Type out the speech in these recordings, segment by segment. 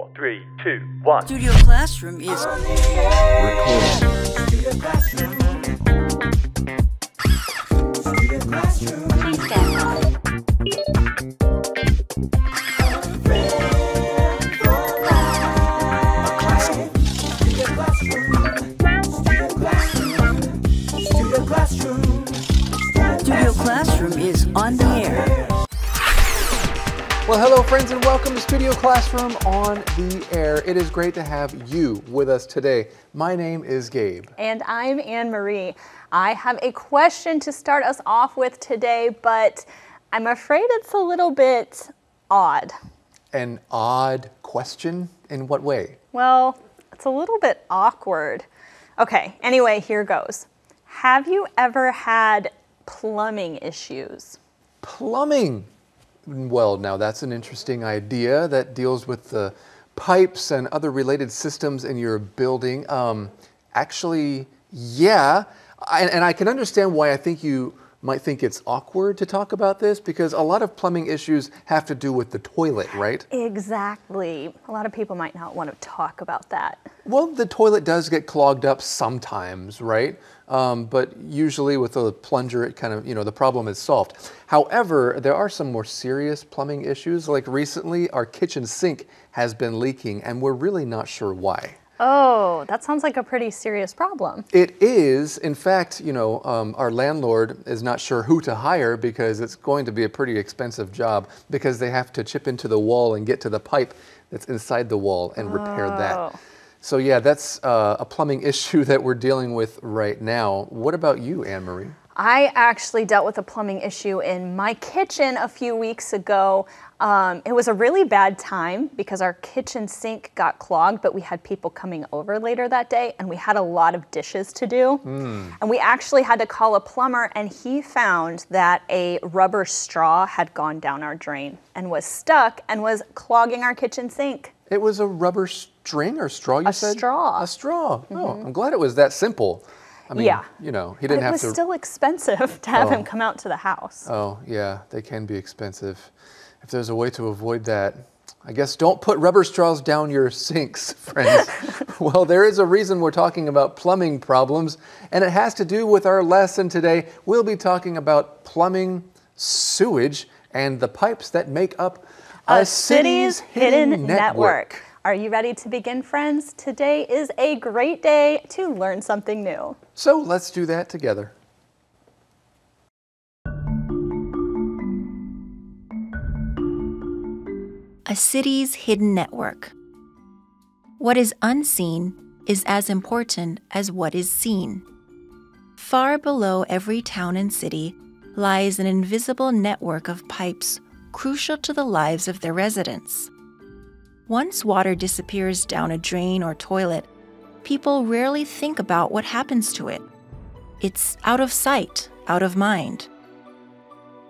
four, three, two, one. Studio Classroom is Please stand. Well, hello, friends, and welcome to Studio Classroom on the air. It is great to have you with us today. My name is Gabe. And I'm Anne Marie. I have a question to start us off with today, but I'm afraid it's a little bit odd. An odd question? In what way? Well, it's a little bit awkward. Okay, anyway, here goes. Have you ever had plumbing issues? Plumbing. Well, now that's an interesting idea that deals with the pipes and other related systems in your building. Um, actually, yeah. I, and I can understand why I think you might think it's awkward to talk about this because a lot of plumbing issues have to do with the toilet, right? Exactly. A lot of people might not want to talk about that. Well, the toilet does get clogged up sometimes, right? Um, but usually with a plunger, it kind of, you know, the problem is solved. However, there are some more serious plumbing issues. Like recently, our kitchen sink has been leaking, and we're really not sure why. Oh, that sounds like a pretty serious problem. It is, in fact, you know, um, our landlord is not sure who to hire because it's going to be a pretty expensive job because they have to chip into the wall and get to the pipe that's inside the wall and repair Oh. that. So yeah, that's uh, a plumbing issue that we're dealing with right now. What about you, Anne Marie? I actually dealt with a plumbing issue in my kitchen a few weeks ago. Um, it was a really bad time because our kitchen sink got clogged, but we had people coming over later that day and we had a lot of dishes to do. And we actually had to call a plumber, and he found that a rubber straw had gone down our drain and was stuck and was clogging our kitchen sink. It was a rubber string or straw. You A said straw. Mm-hmm. A straw. Oh, I'm glad it was that simple. I mean, Yeah. you know, he didn't it have was still expensive to have Oh. him come out to the house. Oh, yeah, they can be expensive. If there's a way to avoid that, I guess don't put rubber straws down your sinks, friends. well, there is a reason we're talking about plumbing problems, and it has to do with our lesson today. We'll be talking about plumbing, sewage, and the pipes that make up a city's hidden network. Are you ready to begin, friends? Today is a great day to learn something new. So let's do that together. A city's hidden network. What is unseen is as important as what is seen. Far below every town and city lies an invisible network of pipes crucial to the lives of their residents. Once water disappears down a drain or toilet, people rarely think about what happens to it. It's out of sight, out of mind.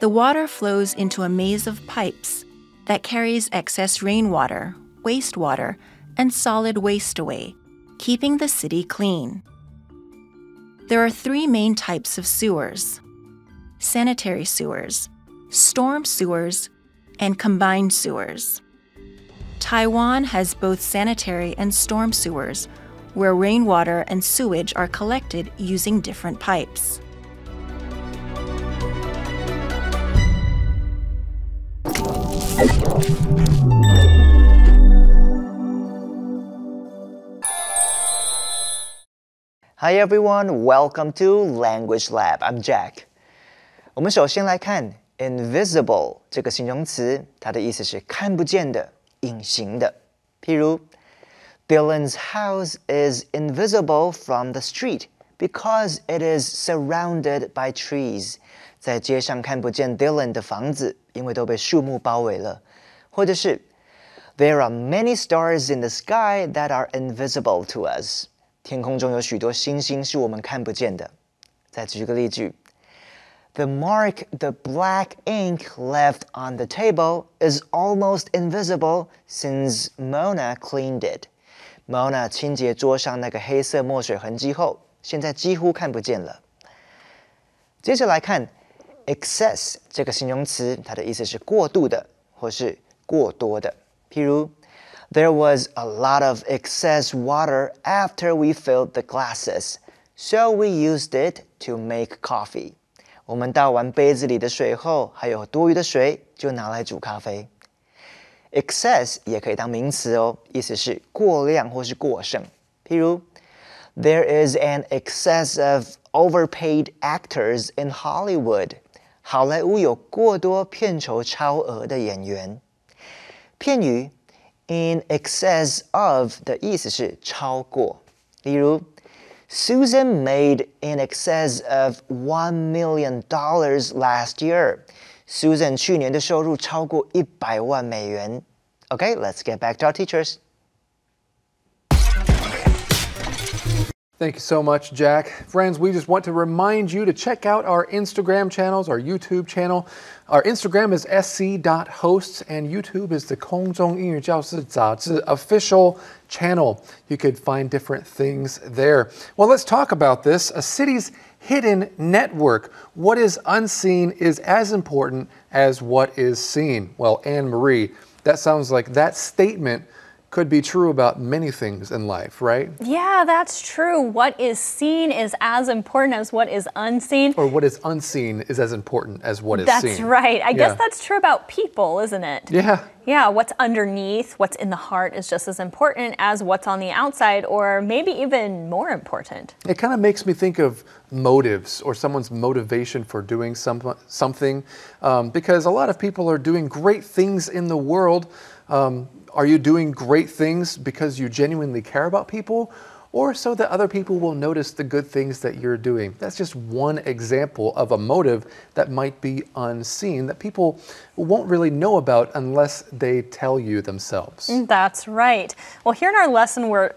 The water flows into a maze of pipes that carries excess rainwater, wastewater, and solid waste away, keeping the city clean. There are three main types of sewers sanitary sewers, storm sewers, and combined sewers. Taiwan has both sanitary and storm sewers, where rainwater and sewage are collected using different pipes. Hi everyone, welcome to Language Lab. I'm Jack. 我们首先来看 invisible 这个形容词，它的意思是看不见的、隐形的。譬如，Dylan's house is invisible from the street because it is surrounded by trees。在街上看不见 Dylan 的房子，因为都被树木包围了。或者是，There are many stars in the sky that are invisible to us。天空中有许多星星是我们看不见的。再举个例句。：The mark the black ink left on the table is almost invisible since Mona cleaned it。Mona 清洁桌上那个黑色墨水痕迹后，现在几乎看不见了。接着来看 excess 这个形容词，它的意思是过度的或是过多的。譬如 There was a lot of excess water after we filled the glasses, so we used it to make coffee. 我们倒完杯子里的水后，还有多余的水，就拿来煮咖啡。Excess 也可以当名词哦，意思是过量或是过剩。譬如，There is an excess of overpaid actors in Hollywood。好莱坞有过多片酬超额的演员。片语 in excess of 的意思是超过，例如。 Susan made in excess of one million dollars last year. Susan 去年的收入超过一百万美元。Okay, let's get back to our teachers. Thank you so much, Jack. Friends, we just want to remind you to check out our Instagram channels, our YouTube channel. Our Instagram is sc.hosts and YouTube is the 空中英语教室杂志 official channel. You could find different things there. Well, let's talk about this. A city's hidden network. What is unseen is as important as what is seen. Well, Anne Marie, that sounds like that statement could be true about many things in life, right? Yeah, that's true. What is seen is as important as what is unseen. Or what is unseen is as important as what is that's seen. That's right. I yeah. guess that's true about people, isn't it? Yeah. Yeah, what's underneath, what's in the heart is just as important as what's on the outside, or maybe even more important. It kind of makes me think of motives or someone's motivation for doing some, something, um, because a lot of people are doing great things in the world. Um, are you doing great things because you genuinely care about people? Or so that other people will notice the good things that you're doing. That's just one example of a motive that might be unseen that people won't really know about unless they tell you themselves. Mm, that's right. Well, here in our lesson, we're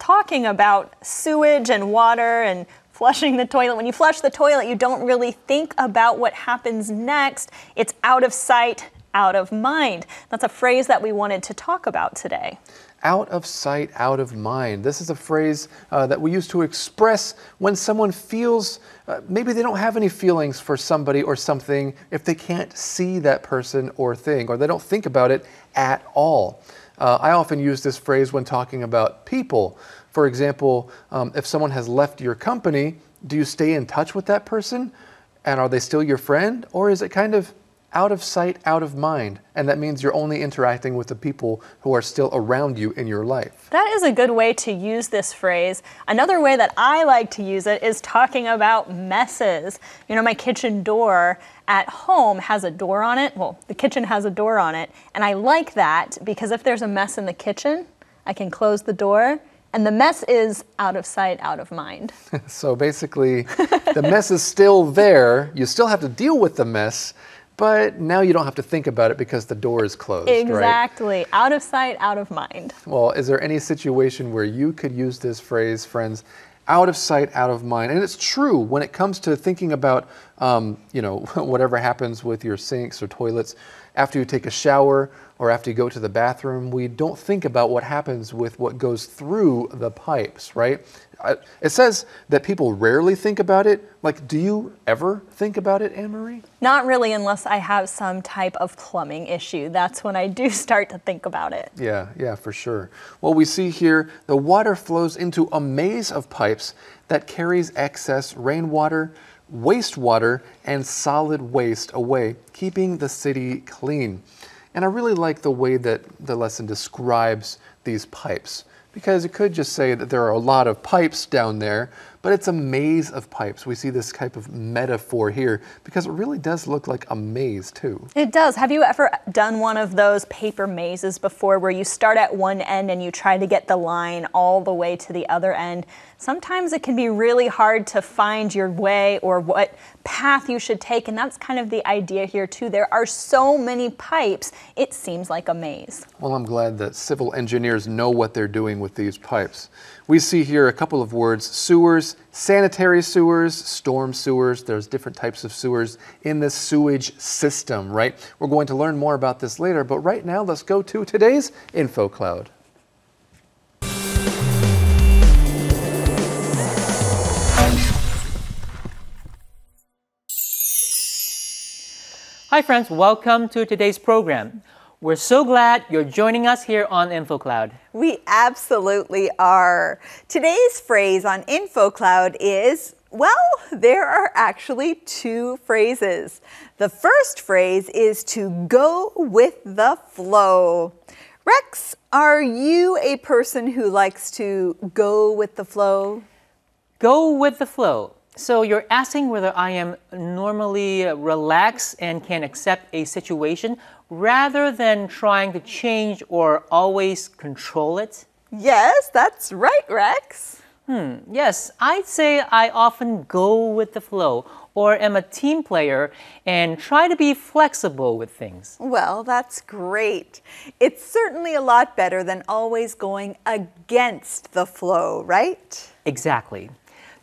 talking about sewage and water and flushing the toilet. When you flush the toilet, you don't really think about what happens next. It's out of sight, out of mind. That's a phrase that we wanted to talk about today. Out of sight, out of mind. This is a phrase uh, that we use to express when someone feels uh, maybe they don't have any feelings for somebody or something if they can't see that person or thing, or they don't think about it at all. Uh, I often use this phrase when talking about people. For example, um, if someone has left your company, do you stay in touch with that person? And are they still your friend? Or is it kind of out of sight, out of mind. And that means you're only interacting with the people who are still around you in your life. That is a good way to use this phrase. Another way that I like to use it is talking about messes. You know, my kitchen door at home has a door on it. Well, the kitchen has a door on it. And I like that because if there's a mess in the kitchen, I can close the door and the mess is out of sight, out of mind. so basically, the mess is still there. You still have to deal with the mess, but now you don't have to think about it because the door is closed. Exactly. Right? Out of sight, out of mind. Well, is there any situation where you could use this phrase, friends? Out of sight, out of mind. And it's true when it comes to thinking about, um, you know, whatever happens with your sinks or toilets after you take a shower or after you go to the bathroom, we don't think about what happens with what goes through the pipes, right? It says that people rarely think about it. Like, do you ever think about it, Anne Marie? Not really, unless I have some type of plumbing issue. That's when I do start to think about it. Yeah, yeah, for sure. Well, we see here the water flows into a maze of pipes that carries excess rainwater, wastewater, and solid waste away, keeping the city clean. And I really like the way that the lesson describes these pipes because it could just say that there are a lot of pipes down there, but it's a maze of pipes. We see this type of metaphor here because it really does look like a maze too. It does. Have you ever done one of those paper mazes before where you start at one end and you try to get the line all the way to the other end? Sometimes it can be really hard to find your way or what path you should take, and that's kind of the idea here too. There are so many pipes, it seems like a maze. Well, I'm glad that civil engineers know what they're doing with these pipes. We see here a couple of words sewers, sanitary sewers, storm sewers. There's different types of sewers in the sewage system, right? We're going to learn more about this later, but right now let's go to today's Info Cloud. Hi friends, welcome to today's program. We're so glad you're joining us here on InfoCloud. We absolutely are. Today's phrase on InfoCloud is well, there are actually two phrases. The first phrase is to go with the flow. Rex, are you a person who likes to go with the flow? Go with the flow. So you're asking whether I am normally relaxed and can accept a situation rather than trying to change or always control it? Yes, that's right, Rex. Hmm, yes, I'd say I often go with the flow or am a team player and try to be flexible with things. Well, that's great. It's certainly a lot better than always going against the flow, right? Exactly.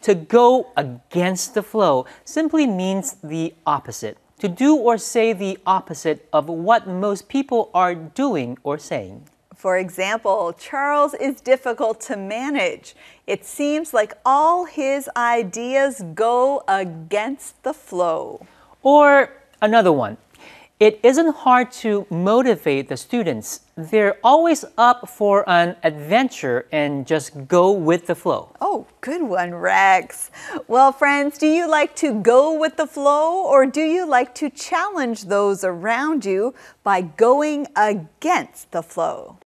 To go against the flow simply means the opposite. To do or say the opposite of what most people are doing or saying. For example, Charles is difficult to manage. It seems like all his ideas go against the flow. Or another one It isn't hard to motivate the students. They're always up for an adventure and just go with the flow. Oh, good one, Rex. Well, friends, do you like to go with the flow or do you like to challenge those around you by going against the flow?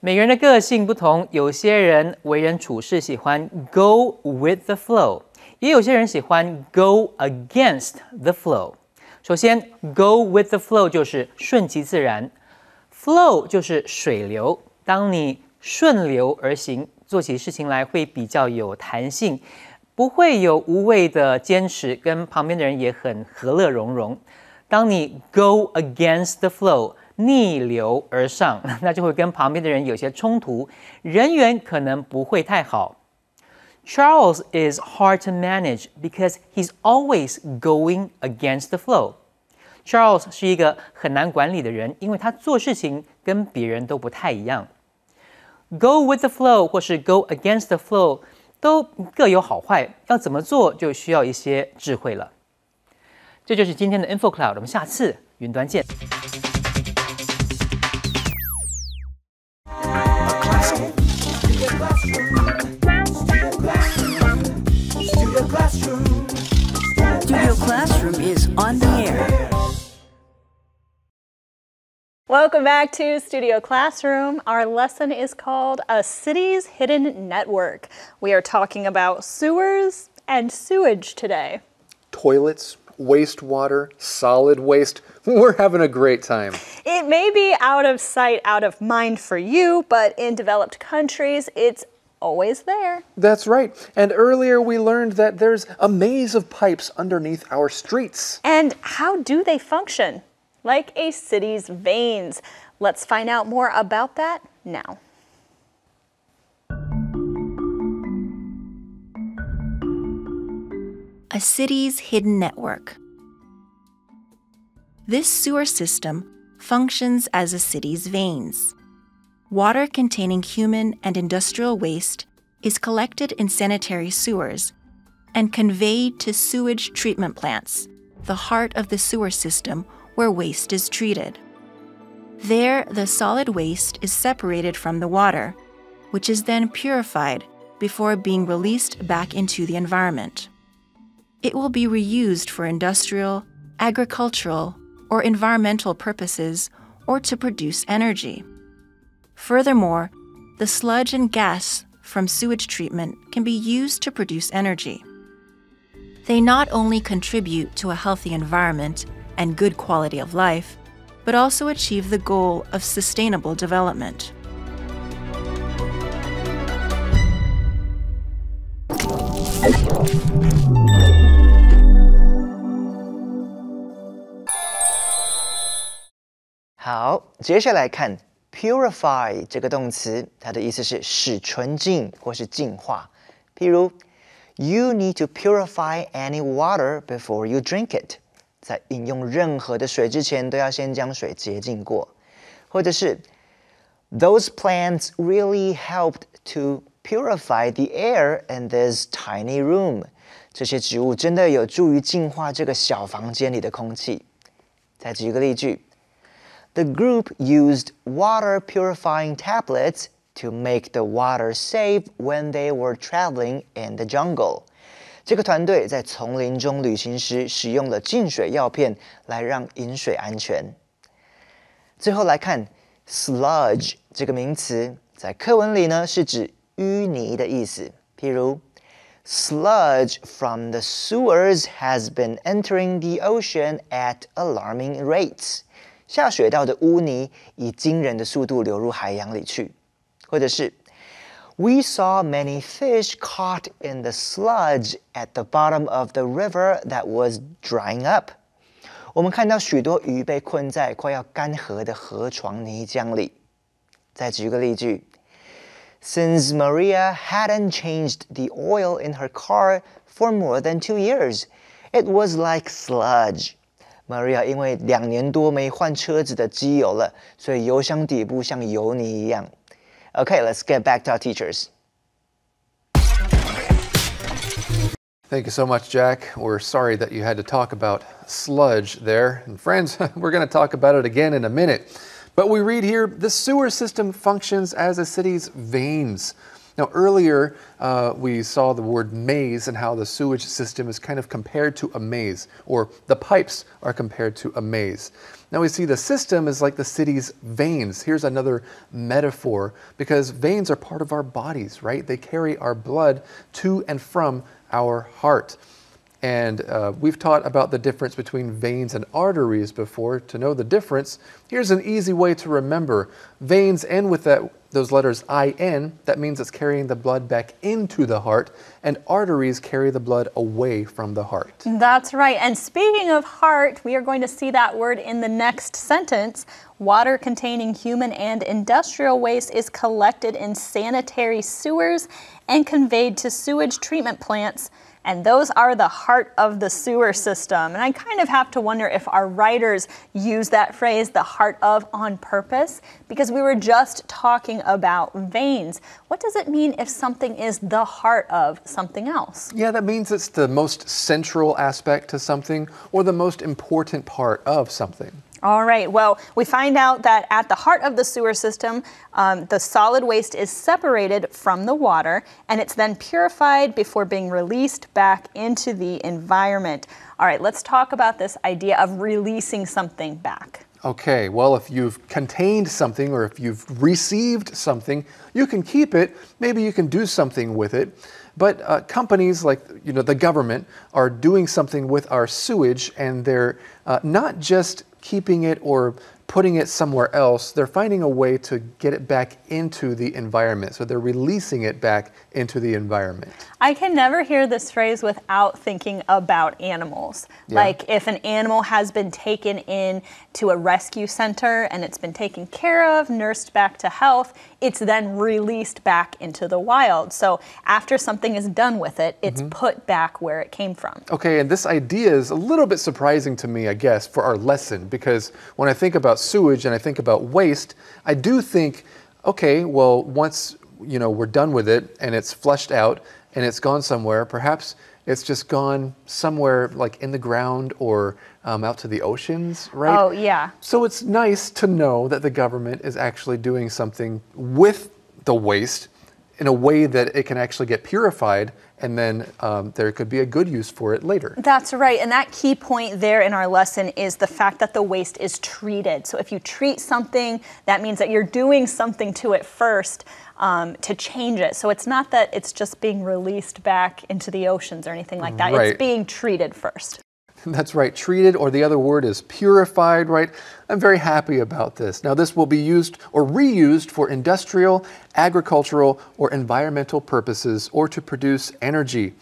每个人的个性不同，有些人为人处事喜欢 go with the flow，也有些人喜欢 go against the flow。 首先，go with the flow 就是顺其自然，flow 就是水流。当你顺流而行，做起事情来会比较有弹性，不会有无谓的坚持，跟旁边的人也很和乐融融。当你 go against the flow，逆流而上，那就会跟旁边的人有些冲突，人缘可能不会太好。Charles is hard to manage because he's always going against the flow. Charles 是一个很难管理的人，因为他做事情跟别人都不太一样。Go with the flow 或是 go against the flow 都各有好坏，要怎么做就需要一些智慧了。这就是今天的 Info Cloud，我们下次云端见。 Is on the air. Welcome back to Studio Classroom. Our lesson is called A City's Hidden Network. We are talking about sewers and sewage today. Toilets, wastewater, solid waste. We're having a great time. It may be out of sight, out of mind for you, but in developed countries, it's always there. That's right. And earlier we learned that there's a maze of pipes underneath our streets. And how do they function? Like a city's veins. Let's find out more about that now. A city's hidden network. This sewer system functions as a city's veins. Water containing human and industrial waste is collected in sanitary sewers and conveyed to sewage treatment plants, the heart of the sewer system where waste is treated. There, the solid waste is separated from the water, which is then purified before being released back into the environment. It will be reused for industrial, agricultural, or environmental purposes or to produce energy. Furthermore, the sludge and gas from sewage treatment can be used to produce energy. They not only contribute to a healthy environment and good quality of life, but also achieve the goal of sustainable development. Purify 好，接下来看 purify 这个动词，它的意思是使纯净或是净化。譬如，You need to purify any water before you drink it。在饮用任何的水之前，都要先将水洁净过。或者是，Those plants really helped to purify the air in this tiny room。这些植物真的有助于净化这个小房间里的空气。再举一个例句 the group used water purifying tablets to make the water safe when they were traveling in the jungle. 这个团队在丛林中旅行时使用了净水药片来让饮水安全。最后来看 sludge 这个名词，在课文里呢是指淤泥的意思。譬如 sludge from the sewers has been entering the ocean at alarming rates。 下水道的污泥以惊人的速度流入海洋里去。或者是 We saw many fish caught in the sludge at the bottom of the river that was drying up。我们看到许多鱼被困在快要干涸的河床泥浆里。再举个例句：Since Maria hadn't changed the oil in her car for more than two years, it was like sludge. Maria 因为两年多没换车子的机油了，所以油箱底部像油泥一样。Okay, let's get back to our teachers. Thank you so much, Jack. We're sorry that you had to talk about sludge there. And friends, we're going to talk about it again in a minute. But we read here the sewer system functions as a city's veins. Now, earlier uh, we saw the word maze and how the sewage system is kind of compared to a maze, or the pipes are compared to a maze. Now we see the system is like the city's veins. Here's another metaphor because veins are part of our bodies, right? They carry our blood to and from our heart. And uh, we've taught about the difference between veins and arteries before. To know the difference, here's an easy way to remember. Veins end with that, those letters IN. That means it's carrying the blood back into the heart. And arteries carry the blood away from the heart. That's right. And speaking of heart, we are going to see that word in the next sentence. Water containing human and industrial waste is collected in sanitary sewers and conveyed to sewage treatment plants and those are the heart of the sewer system. And I kind of have to wonder if our writers use that phrase, the heart of, on purpose, because we were just talking about veins. What does it mean if something is the heart of something else? Yeah, that means it's the most central aspect to something or the most important part of something. All right, well, we find out that at the heart of the sewer system, um, the solid waste is separated from the water and it's then purified before being released back into the environment. All right, let's talk about this idea of releasing something back. Okay, well, if you've contained something or if you've received something, you can keep it. Maybe you can do something with it. But uh, companies like you know the government are doing something with our sewage, and they're uh, not just keeping it or putting it somewhere else, they're finding a way to get it back into the environment. So they're releasing it back into the environment. I can never hear this phrase without thinking about animals. Yeah. Like if an animal has been taken in to a rescue center and it's been taken care of, nursed back to health, it's then released back into the wild. So after something is done with it, it's mm-hmm. put back where it came from. Okay, and this idea is a little bit surprising to me, I guess, for our lesson because when I think about sewage and I think about waste, I do think, okay, well, once you know we're done with it and it's flushed out and it's gone somewhere, perhaps it's just gone somewhere like in the ground or um, out to the oceans, right? Oh, yeah. So it's nice to know that the government is actually doing something with the waste in a way that it can actually get purified and then um, there could be a good use for it later. That's right. And that key point there in our lesson is the fact that the waste is treated. So if you treat something, that means that you're doing something to it first um, to change it. So it's not that it's just being released back into the oceans or anything like that. Right. It's being treated first. That's right, treated, or the other word is purified, right? I'm very happy about this. Now, this will be used or reused for industrial, agricultural, or environmental purposes or to produce energy.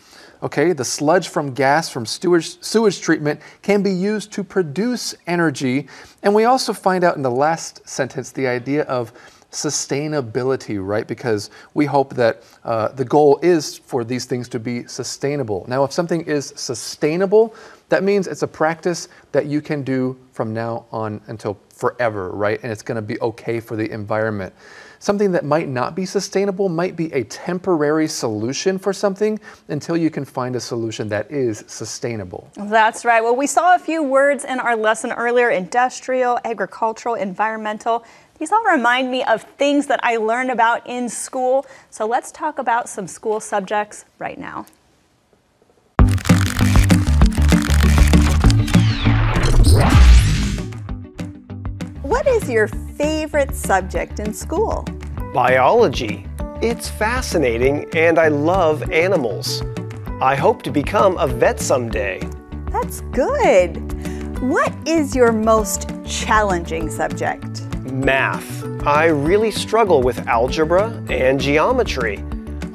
Okay, the sludge from gas from sewage, sewage treatment can be used to produce energy. And we also find out in the last sentence the idea of sustainability, right? Because we hope that uh, the goal is for these things to be sustainable. Now, if something is sustainable, that means it's a practice that you can do from now on until forever, right? And it's going to be okay for the environment. something that might not be sustainable might be a temporary solution for something until you can find a solution that is sustainable. That's right. Well, we saw a few words in our lesson earlier industrial, agricultural, environmental. These all remind me of things that I learned about in school. So let's talk about some school subjects right now. What is your favorite subject in school? Biology. It's fascinating and I love animals. I hope to become a vet someday. That's good. What is your most challenging subject? Math. I really struggle with algebra and geometry.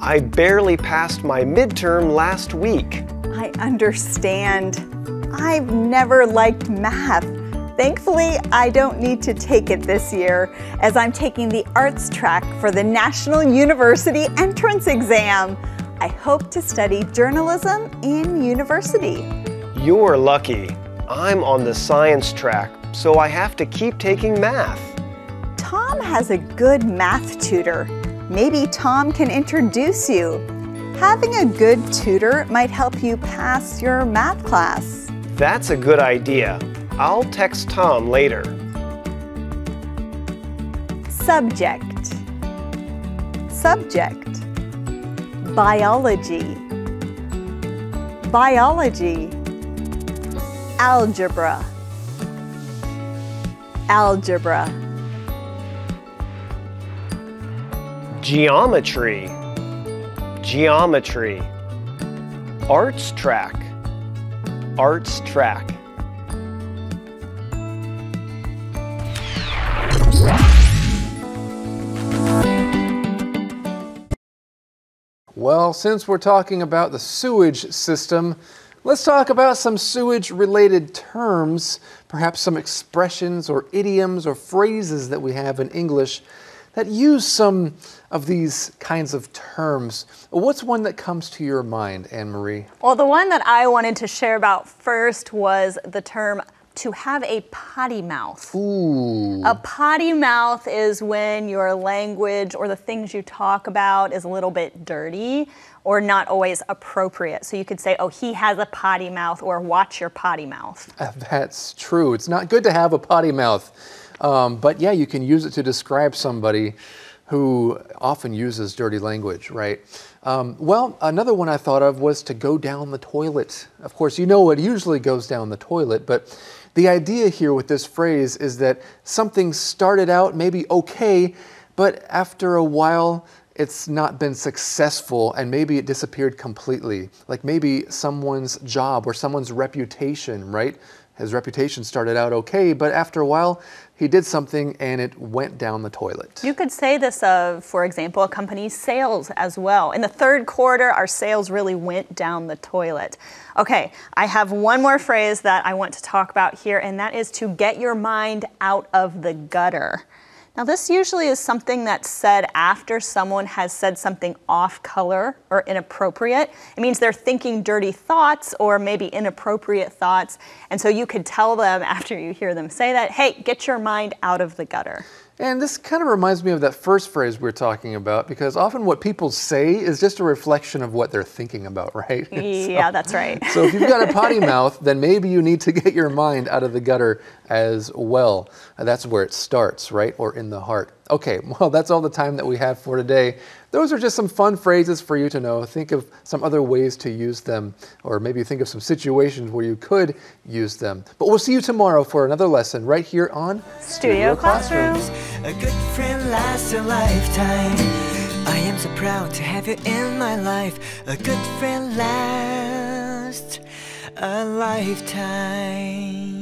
I barely passed my midterm last week. I understand. I've never liked math. Thankfully, I don't need to take it this year as I'm taking the arts track for the National University Entrance Exam. I hope to study journalism in university. You're lucky. I'm on the science track, so I have to keep taking math. Has a good math tutor. Maybe Tom can introduce you. Having a good tutor might help you pass your math class. That's a good idea. I'll text Tom later. Subject. Subject. Biology. Biology. Algebra. Algebra. Geometry. Geometry. Arts track. Arts track. Well, since we're talking about the sewage system, let's talk about some sewage related terms, perhaps some expressions or idioms or phrases that we have in English that use some of these kinds of terms. What's one that comes to your mind, Anne Marie? Well, the one that I wanted to share about first was the term to have a potty mouth. Ooh. A potty mouth is when your language or the things you talk about is a little bit dirty or not always appropriate. So you could say, oh, he has a potty mouth or watch your potty mouth. Uh, That's true. It's not good to have a potty mouth. Um, but yeah, you can use it to describe somebody who often uses dirty language, right? Um, well, another one I thought of was to go down the toilet. Of course, you know it usually goes down the toilet, but the idea here with this phrase is that something started out maybe okay, but after a while, it's not been successful and maybe it disappeared completely. Like maybe someone's job or someone's reputation, right? His reputation started out okay, but after a while, he did something and it went down the toilet. You could say this of, for example, a company's sales as well. In the third quarter, our sales really went down the toilet. Okay, I have one more phrase that I want to talk about here, and that is to get your mind out of the gutter. Now, this usually is something that's said after someone has said something off color or inappropriate. It means they're thinking dirty thoughts or maybe inappropriate thoughts. And so you could tell them after you hear them say that, hey, get your mind out of the gutter. And this kind of reminds me of that first phrase we were talking about because often what people say is just a reflection of what they're thinking about, right? Yeah, that's right. so if you've got a potty mouth, then maybe you need to get your mind out of the gutter as well. That's where it starts, right? Or in the heart. Okay, well, that's all the time that we have for today. Those are just some fun phrases for you to know. Think of some other ways to use them, or maybe think of some situations where you could use them. But we'll see you tomorrow for another lesson right here on Studio Classrooms. A good friend lasts a lifetime. I am so proud to have you in my life. A good friend lasts a lifetime.